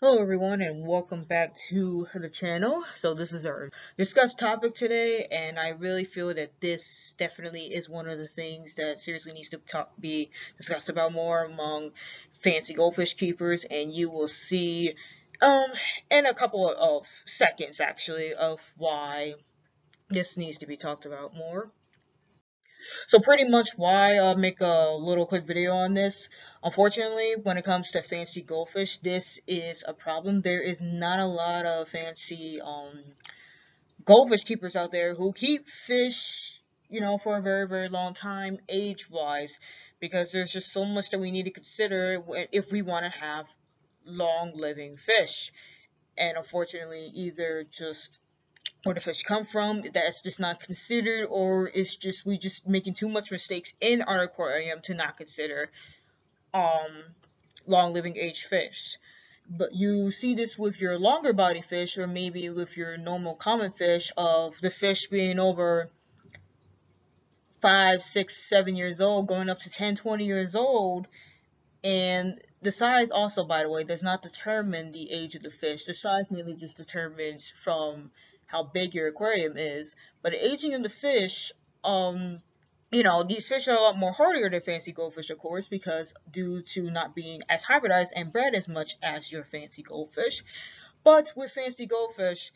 Hello everyone and welcome back to the channel. So this is our discussed topic today and I really feel that this definitely is one of the things that seriously needs to talk, be discussed about more among fancy goldfish keepers and you will see um in a couple of seconds actually of why this needs to be talked about more. So pretty much why uh, make a little quick video on this. Unfortunately, when it comes to fancy goldfish, this is a problem. There is not a lot of fancy um, goldfish keepers out there who keep fish, you know, for a very, very long time age-wise because there's just so much that we need to consider if we want to have long-living fish. And unfortunately, either just where the fish come from that's just not considered or it's just we just making too much mistakes in our aquarium to not consider um long living age fish. But you see this with your longer body fish or maybe with your normal common fish of the fish being over five six seven years old going up to 10 20 years old. And the size also by the way does not determine the age of the fish. The size mainly just determines from how big your aquarium is. But aging in the fish, um, you know, these fish are a lot more hardier than fancy goldfish, of course, because due to not being as hybridized and bred as much as your fancy goldfish. But with fancy goldfish,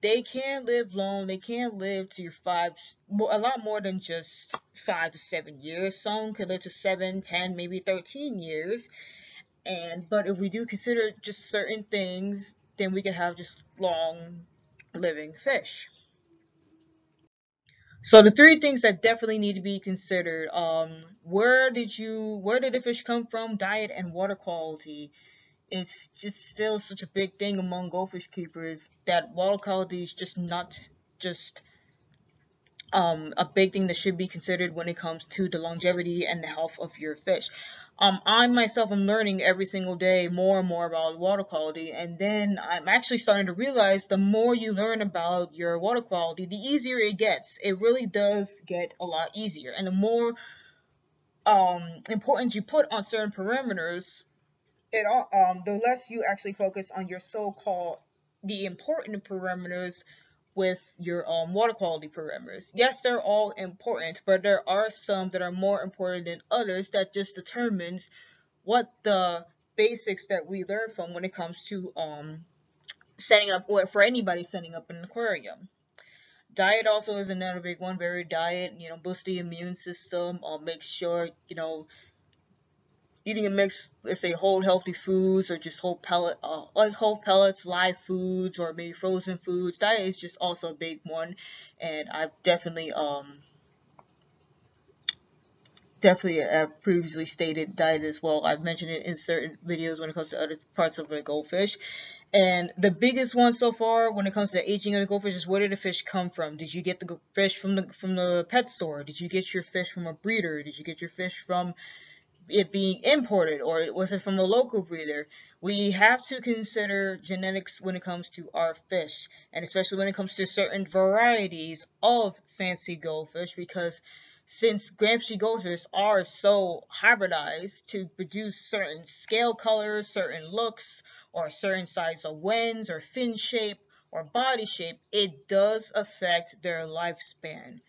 they can live long. They can live to your five, a lot more than just five to seven years. Some can live to seven, ten, maybe 13 years. And, but if we do consider just certain things, then we can have just long living fish. So the three things that definitely need to be considered, um, where did you, where did the fish come from, diet and water quality. It's just still such a big thing among goldfish keepers that water quality is just not just um, a big thing that should be considered when it comes to the longevity and the health of your fish. Um, I myself am learning every single day more and more about water quality, and then I'm actually starting to realize the more you learn about your water quality, the easier it gets. It really does get a lot easier, and the more um, importance you put on certain parameters, it um, the less you actually focus on your so-called the important parameters with your um, water quality parameters. Yes, they're all important, but there are some that are more important than others that just determines what the basics that we learn from when it comes to um, setting up, or for anybody setting up an aquarium. Diet also is another big one. Very diet, you know, boost the immune system, uh, make sure, you know, eating a mix, let's say whole healthy foods or just whole pellet, uh, whole pellets, live foods, or maybe frozen foods. Diet is just also a big one, and I've definitely um definitely have previously stated diet as well. I've mentioned it in certain videos when it comes to other parts of a goldfish. And the biggest one so far when it comes to aging of the goldfish is where did the fish come from? Did you get the fish from the from the pet store? Did you get your fish from a breeder? Did you get your fish from it being imported or was it from a local breeder? We have to consider genetics when it comes to our fish and especially when it comes to certain varieties of fancy goldfish because since fancy goldfish are so hybridized to produce certain scale colors, certain looks, or certain size of wings or fin shape or body shape, it does affect their lifespan.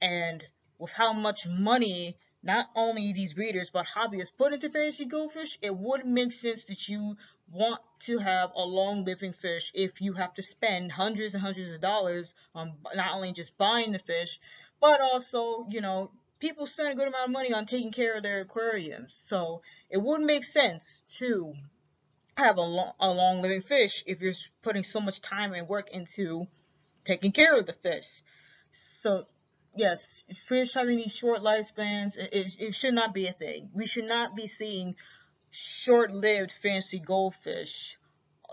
And with how much money not only these breeders but hobbyists put into fantasy goldfish, it would make sense that you want to have a long living fish if you have to spend hundreds and hundreds of dollars on not only just buying the fish, but also, you know, people spend a good amount of money on taking care of their aquariums. So it would make sense to have a long, a long living fish if you're putting so much time and work into taking care of the fish. So yes, fish having these short lifespans, it, it should not be a thing. We should not be seeing short-lived fancy goldfish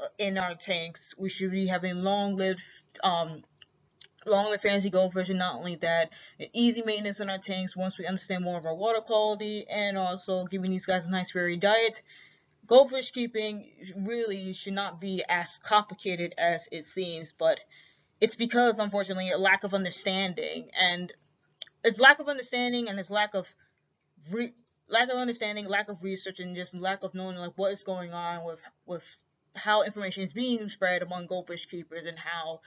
uh, in our tanks. We should be having long-lived, um, long-lived fancy goldfish, and not only that, easy maintenance in our tanks once we understand more of our water quality, and also giving these guys a nice varied diet. Goldfish keeping really should not be as complicated as it seems, but it's because unfortunately a lack of understanding and it's lack of understanding and it's lack of re- lack of understanding, lack of research, and just lack of knowing like what is going on with with how information is being spread among goldfish keepers and how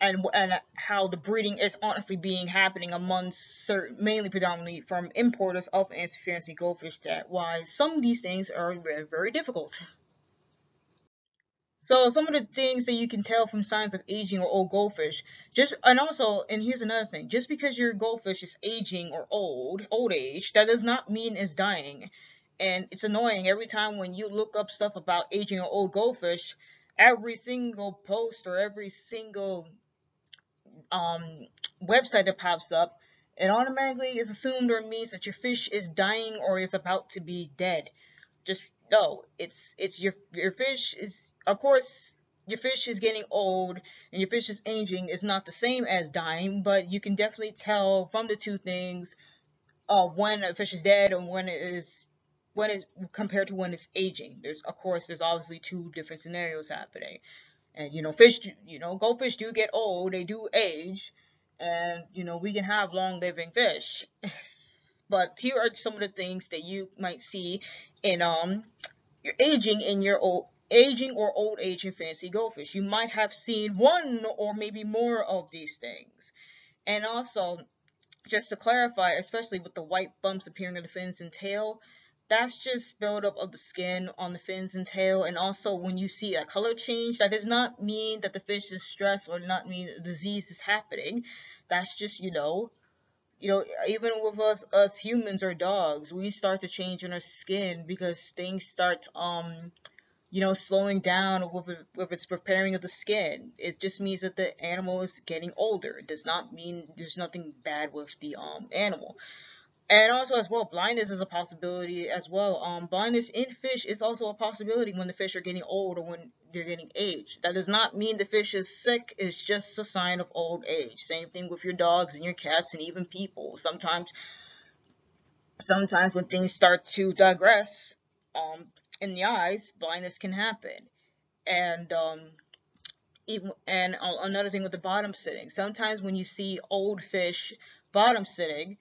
and and how the breeding is honestly being happening among certain, mainly predominantly from importers of fancy goldfish. That why some of these things are very, very difficult. So some of the things that you can tell from signs of aging or old goldfish, just and also, and here's another thing: just because your goldfish is aging or old, old age, that does not mean it's dying. And it's annoying every time when you look up stuff about aging or old goldfish, every single post or every single um, website that pops up, it automatically is assumed or means that your fish is dying or is about to be dead. Just no, it's it's your your fish is of course your fish is getting old and your fish is aging is not the same as dying, but you can definitely tell from the two things uh, when a fish is dead and when it is when it's compared to when it's aging. There's of course there's obviously two different scenarios happening. And you know, fish you know, goldfish do get old, they do age, and you know, we can have long living fish. but here are some of the things that you might see in um your aging in your old aging or old aging fancy goldfish. You might have seen one or maybe more of these things. And also, just to clarify, especially with the white bumps appearing on the fins and tail, that's just buildup of the skin on the fins and tail. And also, when you see a color change, that does not mean that the fish is stressed or not mean disease is happening. That's just, you know, you know, even with us, us humans or dogs, we start to change in our skin because things start, um, you know, slowing down with, with its preparing of the skin. It just means that the animal is getting older. It does not mean there's nothing bad with the um animal. And also as well, blindness is a possibility as well. Um, blindness in fish is also a possibility when the fish are getting old or when they're getting aged. That does not mean the fish is sick. It's just a sign of old age. Same thing with your dogs and your cats and even people. Sometimes, sometimes when things start to digress, um, in the eyes, blindness can happen. And um, even and another thing with the bottom sitting. Sometimes when you see old fish bottom sitting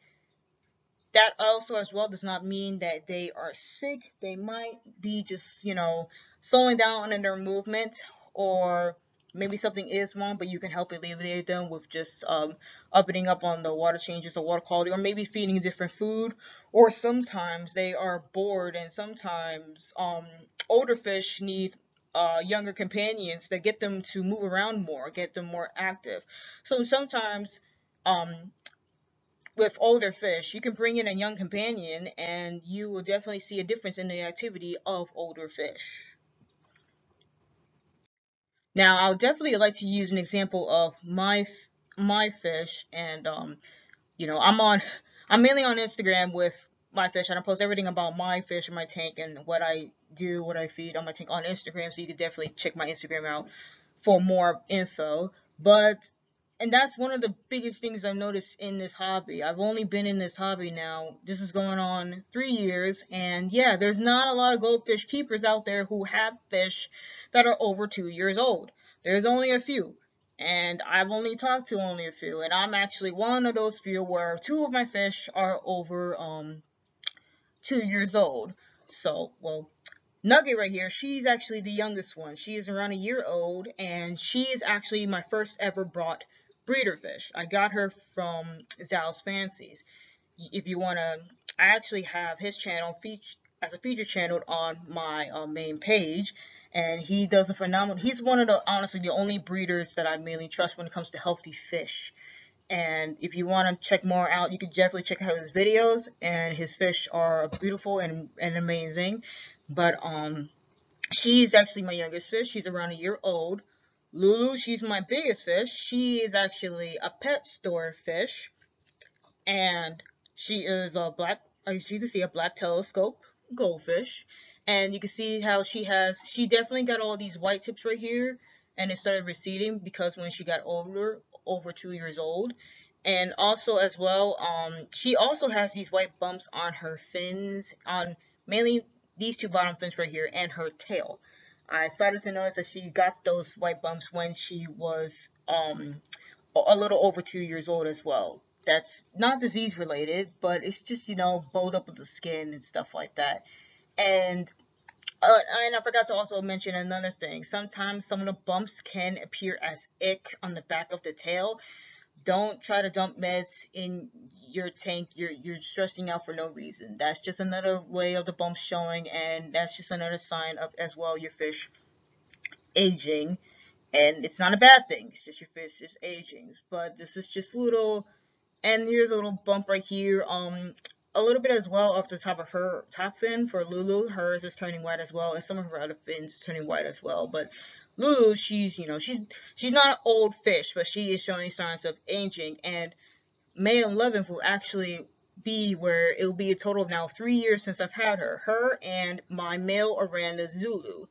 that also as well does not mean that they are sick. They might be just, you know, slowing down in their movement or maybe something is wrong, but you can help alleviate them with just um, up on the water changes, the water quality, or maybe feeding different food. Or sometimes they are bored, and sometimes um, older fish need uh, younger companions that get them to move around more, get them more active. So sometimes um, with older fish, you can bring in a young companion and you will definitely see a difference in the activity of older fish. Now, I would definitely like to use an example of my my fish, and um, you know, I'm on, I'm mainly on Instagram with my fish, and I post everything about my fish and my tank and what I do, what I feed on my tank on Instagram. So you can definitely check my Instagram out for more info. But and that's one of the biggest things I've noticed in this hobby. I've only been in this hobby now. This is going on three years, and yeah, there's not a lot of goldfish keepers out there who have fish that are over two years old. There's only a few, and I've only talked to only a few, and I'm actually one of those few where two of my fish are over um two years old. So, well, Nugget right here, she's actually the youngest one. She is around a year old, and she is actually my first ever brought breeder fish. I got her from Zal's Fancies. If you want to, I actually have his channel as a feature channel on my uh, main page. And he does a phenomenal, he's one of the, honestly, the only breeders that I mainly trust when it comes to healthy fish. And if you want to check more out, you can definitely check out his videos. And his fish are beautiful and, and amazing. But um, she's actually my youngest fish. She's around a year old. Lulu, she's my biggest fish. She is actually a pet store fish. And she is a black, as you can see, a black telescope goldfish. And you can see how she has, she definitely got all these white tips right here. And it started receding because when she got older, over two years old. And also as well, um, she also has these white bumps on her fins, on mainly these two bottom fins right here, and her tail. I started to notice that she got those white bumps when she was um, a little over two years old as well. That's not disease related, but it's just, you know, build up of the skin and stuff like that. And uh, and I forgot to also mention another thing. Sometimes some of the bumps can appear as ick on the back of the tail. Don't try to dump meds in your tank. You're you're stressing out for no reason. That's just another way of the bumps showing, and that's just another sign of as well your fish aging. And it's not a bad thing. It's just your fish is aging. But this is just little. And here's a little bump right here. Um, a little bit as well off the top of her top fin for Lulu. Hers is turning white as well, and some of her other fins is turning white as well. But Lulu, she's you know she's she's not an old fish, but she is showing signs of aging. And May 11th will actually be where it will be a total of now three years since I've had her. Her and my male Oranda Zulu.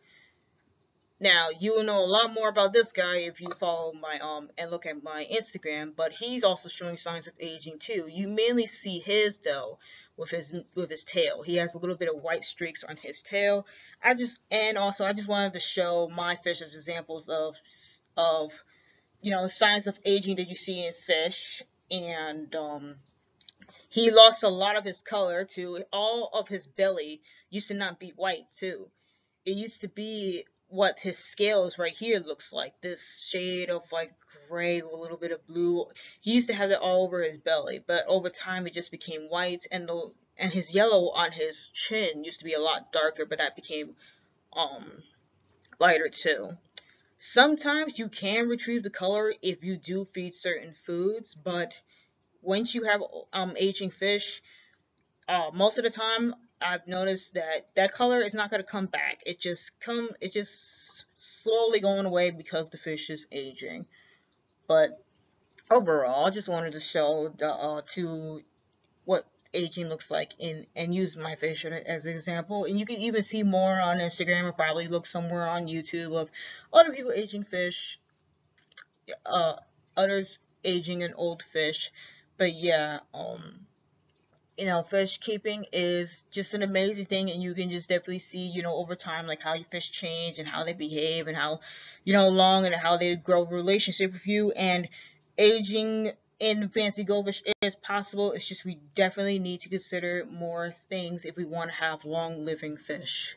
Now, you will know a lot more about this guy if you follow my, um, and look at my Instagram, but he's also showing signs of aging too. You mainly see his, though, with his, with his tail. He has a little bit of white streaks on his tail. I just, and also, I just wanted to show my fish as examples of, of, you know, signs of aging that you see in fish, and, um, he lost a lot of his color too. All of his belly used to not be white too. It used to be what his scales right here looks like. This shade of like gray with a little bit of blue. He used to have it all over his belly, but over time it just became white and the and his yellow on his chin used to be a lot darker, but that became um lighter too. Sometimes you can retrieve the color if you do feed certain foods, but once you have um aging fish, uh, most of the time I've noticed that that color is not going to come back. It just come, it just slowly going away because the fish is aging. But overall, I just wanted to show the uh, to what aging looks like in and use my fish as an example. And you can even see more on Instagram or probably look somewhere on YouTube of other people aging fish, uh, others aging an old fish. But yeah, um, you know, fish keeping is just an amazing thing, and you can just definitely see, you know, over time, like how your fish change and how they behave and how, you know, long and how they grow relationship with you. And aging in fancy goldfish is possible. It's just we definitely need to consider more things if we want to have long living fish.